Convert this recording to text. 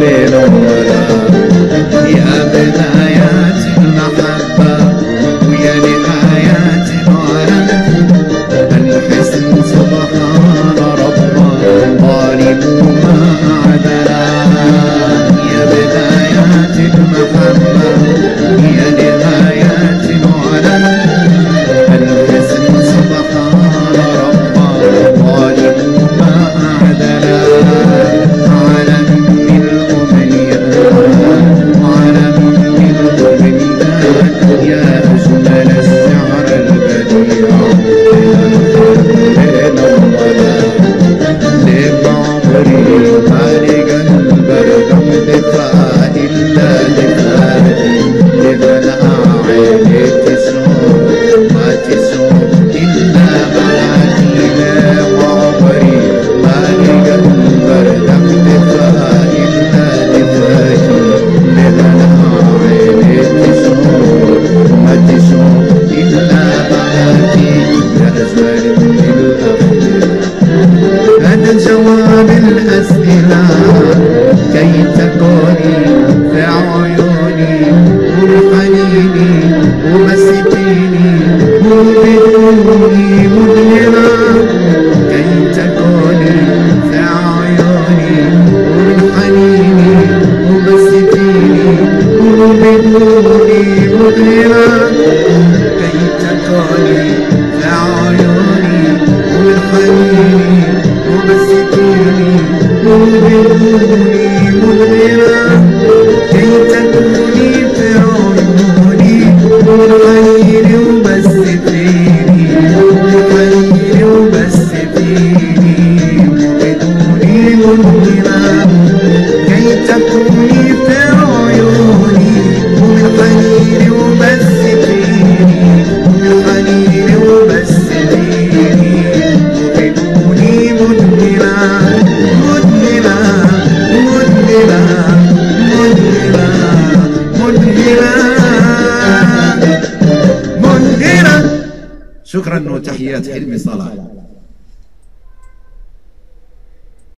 Little إله كي تكوني في عيوني شكرا وتحيات حلمي يعني صلاح